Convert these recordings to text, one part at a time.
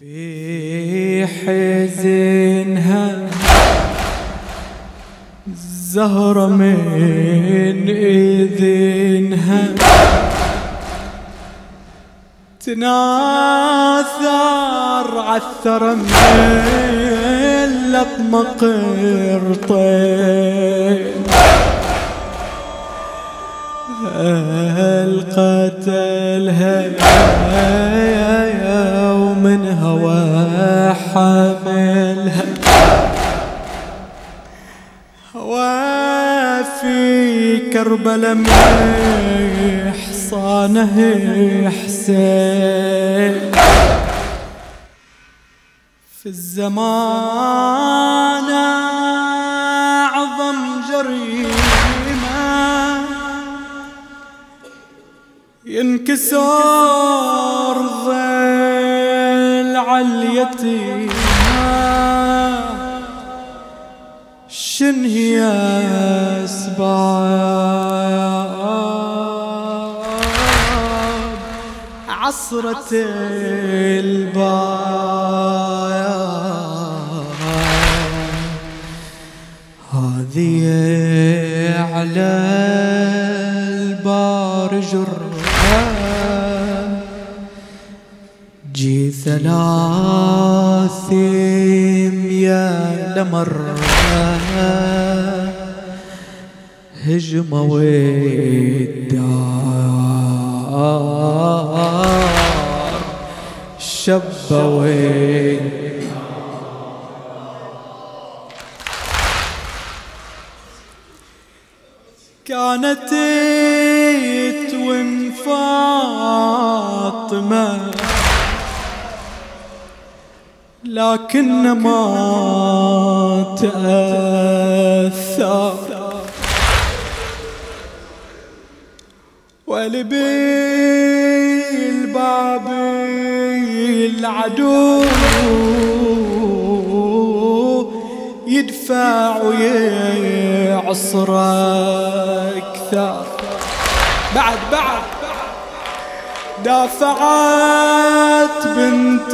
في حزنها زهرة من إذنها تناثر عثر من لطم قرطين. القتلها ومن هوى حملها في كربلاء محصانه حسين في الزمان أعظم جريمة ينكسر ضلع اليتيمة. شن هي أسباب عصرة الباب هذه على البار جرها ثلاث يا لمرة هجمة والدار. شبة كانت تون فاطمة. لكن ما تأثر. ولبالباب العدو يدفع ويعصر أكثر. بعد بعد دافعت بنت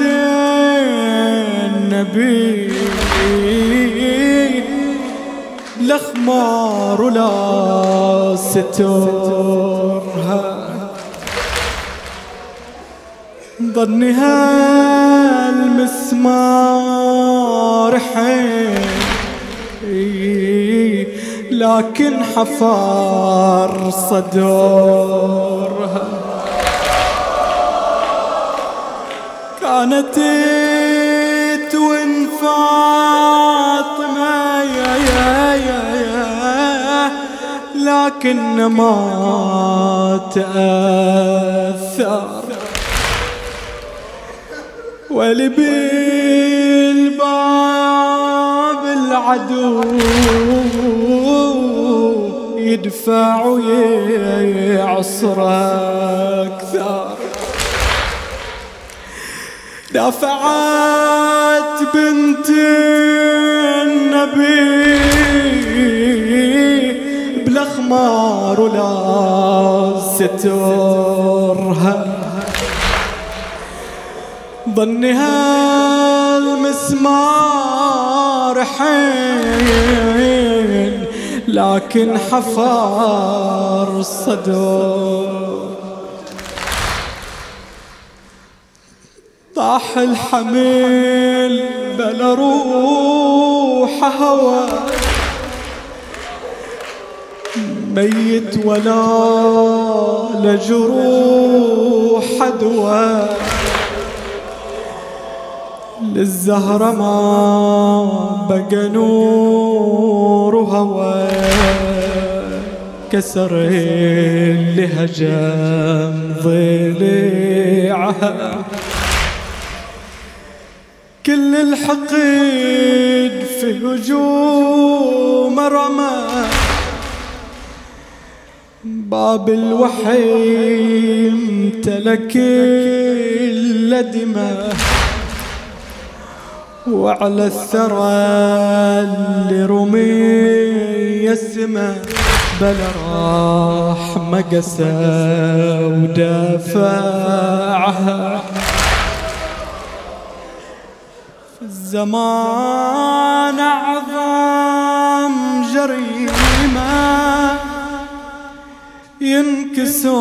النبي الأخمار ولا سترها. ظنها المسمار حين لكن حفار صدورها كانت فاطمة يا يا يا يا لكن ما تأثر. ولبالباب العدو يدفع ويعصر أكثر. دفعت بنت النبي بالأخمار ولا سترها. ظنها المسمار حين لكن حفار الصدور طاح الحمل بلا روح هوى. ميت ولا لجروح حدوى للزهرة ما بقى نور هوى كسر اللي هجم ضليعها. كل الحقد في هجوم رمى. باب الوحي امتلك الدماء وعلى الثرى اللي رمي السماء بل راح مقسى ودافعها. في الزمان أعظم جريمة ينكسر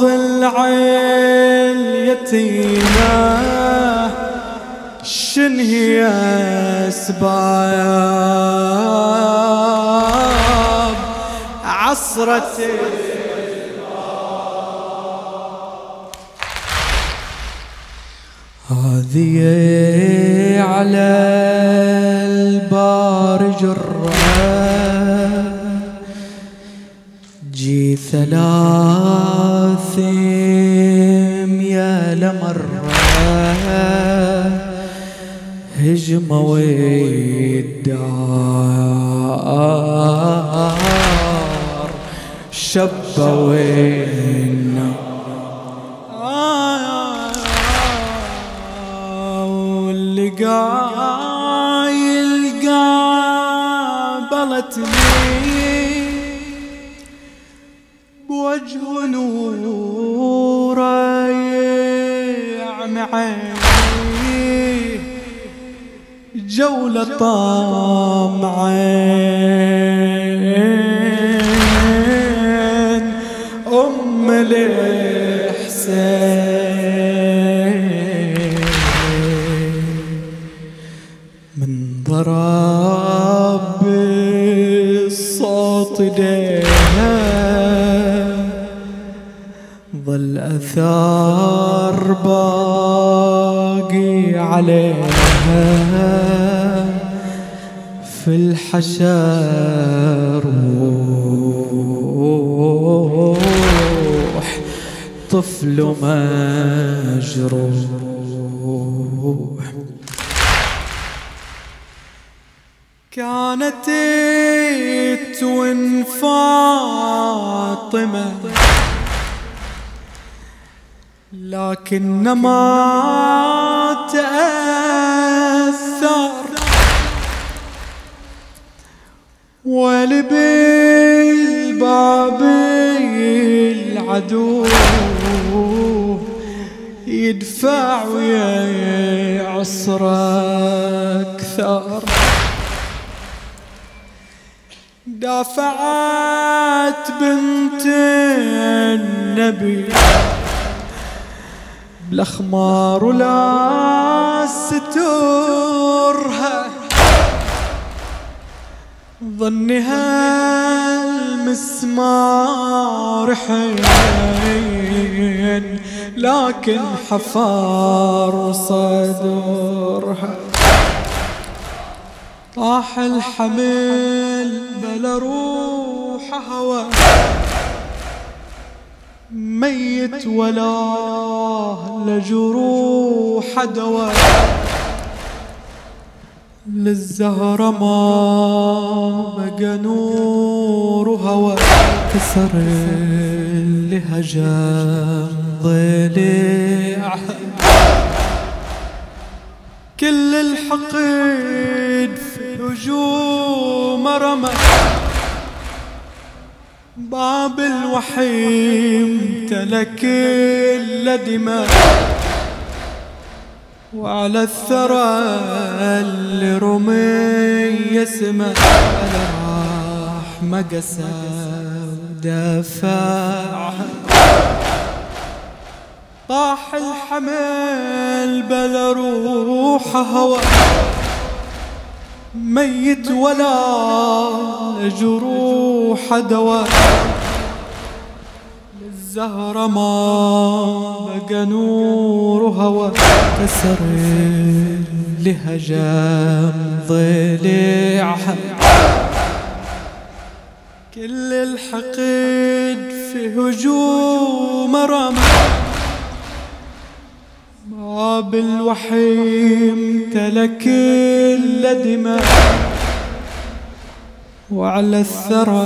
ضلع اليتيمة شن هي أسباب عصرتي هذه على البار جرة جي ثلاث يا لمرة هجمة والدار شبة بوجه نور يعمي عيني جولة طامعين. ظل أثار باقي عليها في الحشا روح طفل مجروح. كانت توين فاطمة لكن ما تأثر ولبالباب العدو يدفع ويا عصر أكثر. دافعت بنت النبي بالاخمار ولا سترها ظنها المسمار حين لكن حفار صدرها طاح الحمل بلا روح هوى. ميت ولا لجروح دواء للزهرة ما بقى نور هوى كسر لهجان ضليعها كل الحقد في هجوم رمى. باب الوحيم تلك دماء وعلى الثرى اللي رمي يسمى راح مقسى ودفع طاح الحمل بلا روح هوى. ميت ولا جروح دواء. للزهرة ما بقى نور هوى كسر لهجام ضليعها كل الحقد في هجوم رمى. باب الوحيم تلك دماء وعلى الثرى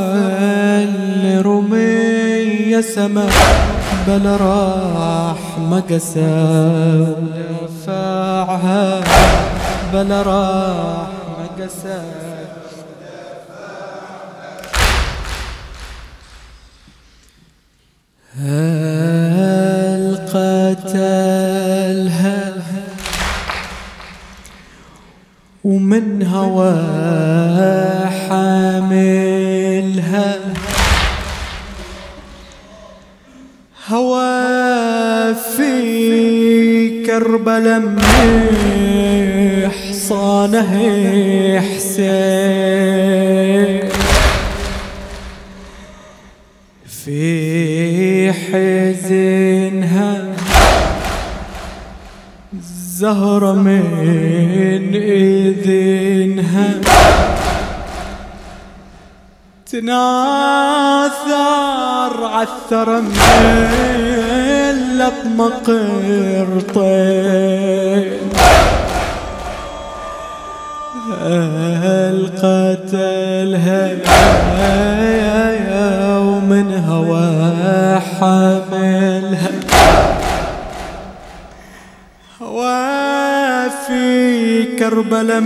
اللي رمي سما بل راح مقسى ودفعها بل راح مقسى هل قتلها ومن هوى حاملها. هوى في كربلاء حصانه حسين. زهرة من إذنها تناثر عثر من لطم قرطين. القتلها ومن هوى حملها كربلاء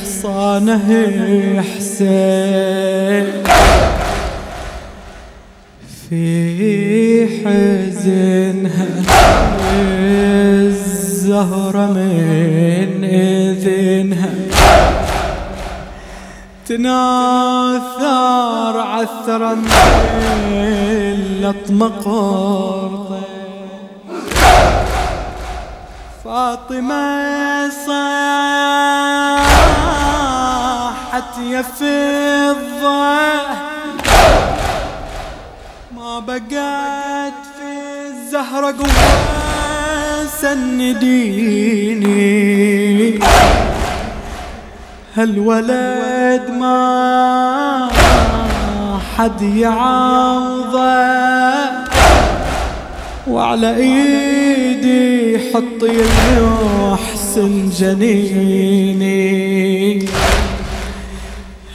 حصانه حسين. في حزنها الزهرة من إذنها. تناثر عثرا لطمق فاطمة صاحت يا فضة ما بقت في الزهرة قوة سنديني هالولد ما حد يعوضه. وعلى ايدي حطي يحسن جنيني.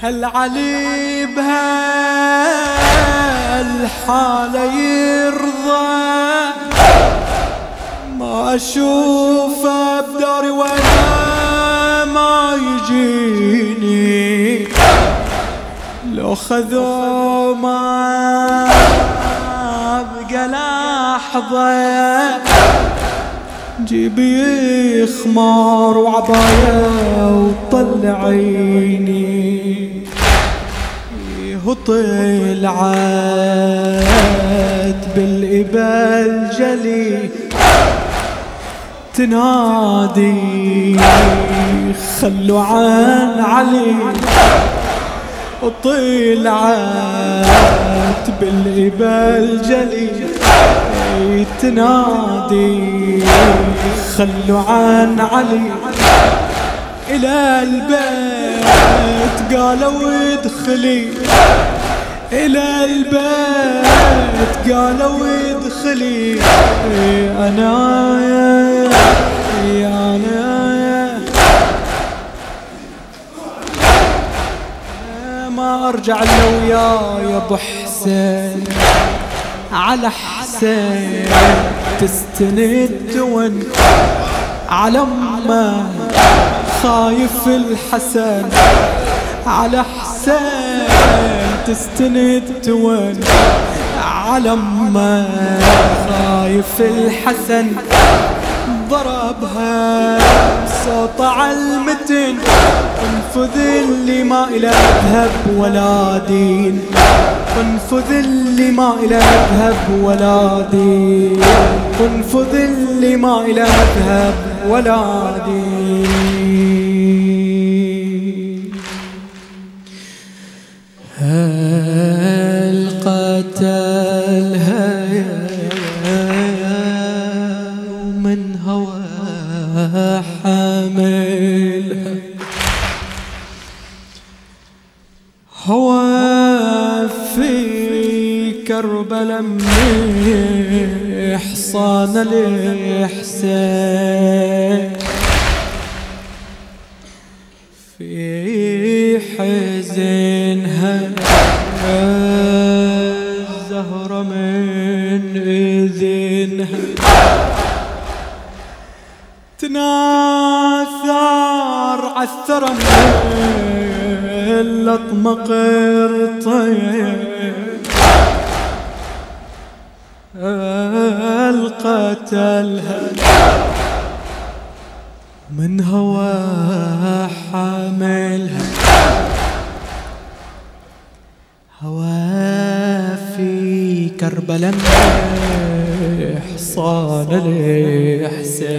هل علي بهالحالة يرضى؟ ما اشوفه بداري وأنا ما يجيني. لو خذوا ما بقى لحظة جيبي خمار وعباية وطلع عيني. طلعت بالإبل جلي. تنادي خلوا عن علي. وطلعت بالإبل جلي. تنادي. خلوا عن علي. إلى البيت قالوا ادخلي. إلى البيت قالوا ادخلي. أنا يا أنا ما أرجع لو يا أبو حسين. على حسين تستند ون على أمه خايف الحسن. على حسين تستند تون على أمه خايف الحسن. ضربها. صوت على المتن. انفذ اللي ما إلى مذهب ولا دين. انفذ اللي ما إلى مذهب ولا دين. انفذ اللي ما إلى مذهب ولا دين. هل قتلها هو في كربلاء حصان الإحسان. في حزنها الزهرة من إذنها تناثر اللطم قرطين القتلها من هوى حاملها هوى في كربلاء حصان الحسين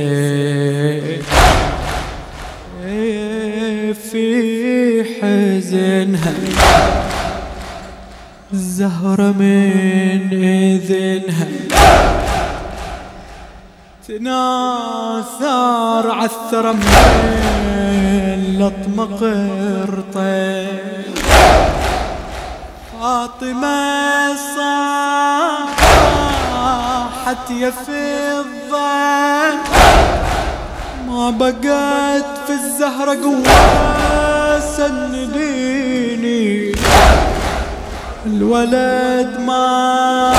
الزهرة من إذنها. تناثر عثر من لطم قرطين. فاطمة صاحت يا فضة ما بقت في الزهرة قوة سنديني. الولد ما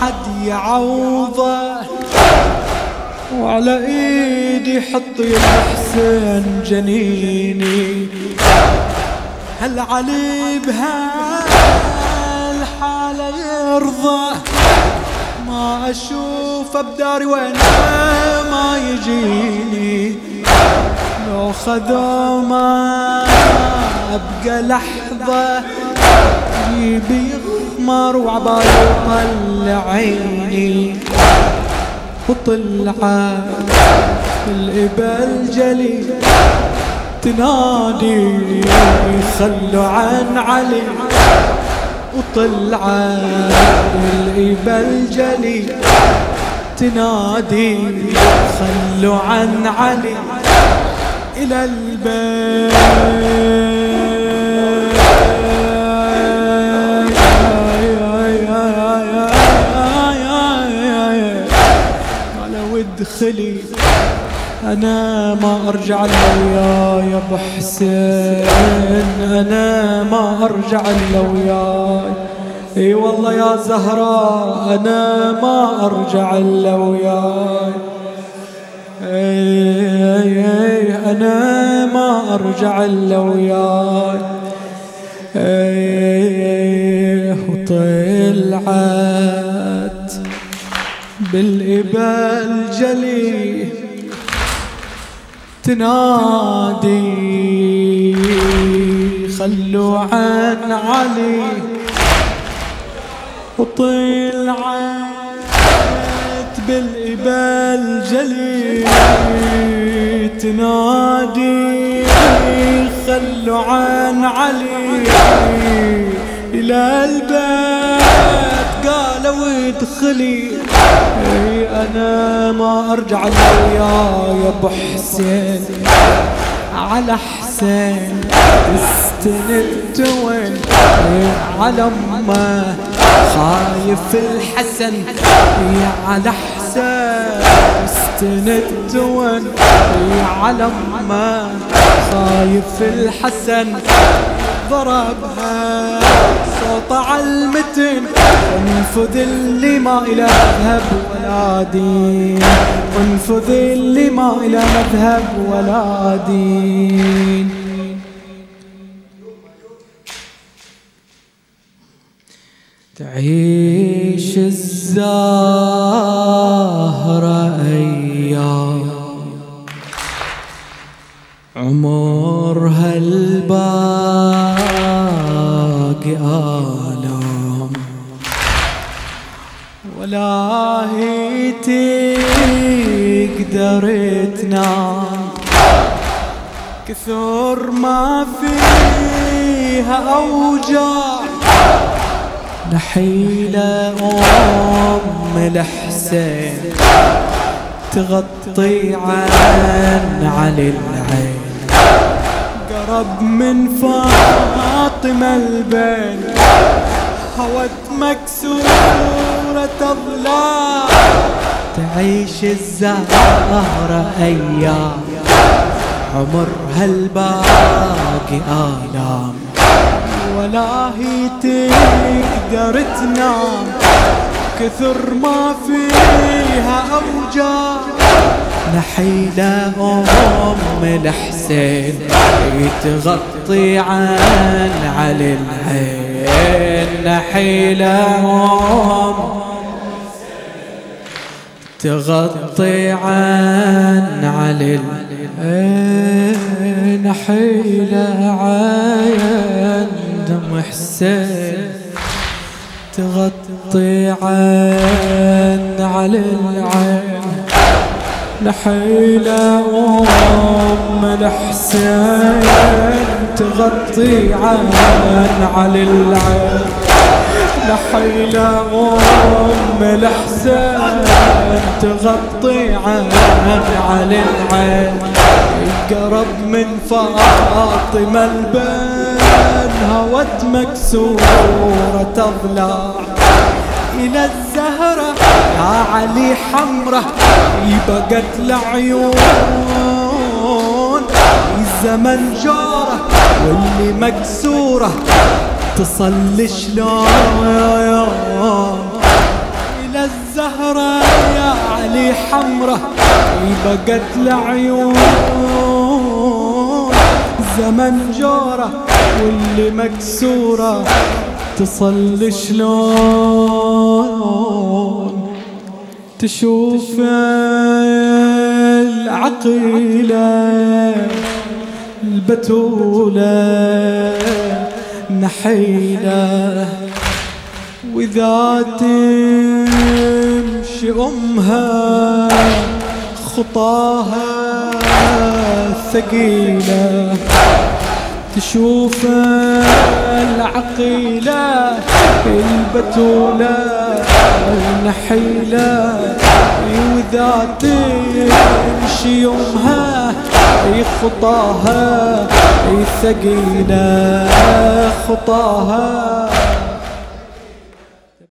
حد يعوضه. وعلى إيدي حطي الحسن جنيني. هل علي بهالحالة يرضى؟ ما أشوف بداري وين ما يجيني. لو خذوا ما أبقى لحظة. جيبي يغمر وعبالي طلع عيني وطلع الإبل جلي تنادي خلوا عن علي. وطلع الإبل جلي تنادي خلوا عن علي. إلى البيت. ادخلي أنا ما الا وياي يا أبو حسين. أنا ما أرجع الا وياي إي والله يا زهراء أنا ما أرجع الا وياي إي اي أنا ما أرجع الا وياي إي وطلعت بالإبال جلي تنادي. خلوا عن علي وطلعت بالإبال جلي تنادي. خلوا عن علي إلى البيت. قالوا ادخلي إي أنا ما أرجع يا أبو حسين. على حسين استندت وين؟ على أمه خايف الحسن. على حسين استندت وين؟ على أمه خايف الحسن. ضربها. صوت علمتن انفذ اللي ما إلى مذهب ولا دين انفذ اللي ما إلى مذهب ولا دين تعيش الزهرة أيام. عمرها الباقي آلام. ولا هي تقدر تنام كثر ما فيها أوجاع نحيلة أم الحسين تغطي عن علي العين. قرب من فاطمة البين هوت مكسورة الضلال تعيش الزهرة أيام. عمرها الباقي آلام. ولا هي تقدر تنام. كثر ما فيها أوجاع. نحيلة أم الحسين تغطي عن علي العين نحيلة أم تغطي عن علي العين نحيلة عين دم حسين تغطي عين على العين نحيلة أم الحسين تغطي عين على العين نحيلة أم الحسين تغطي عين على العين قرب من فاطمة البن هوت مكسورة أضلاع إلى الزهرة يا علي حمرة بقت العيون. الزمن جارة واللي مكسورة تصل شلون إلى الزهرة يا علي حمرة بقت العيون. زمن جورة واللي مكسورة تصل شلون تشوف العقيلة البتولة نحيلة. وإذا تمشي أمها خطاها ثقيلة. تشوف العقيلة البتولة النحيلة وإذا تمشي يومها خطاها ثقيلة خطاها.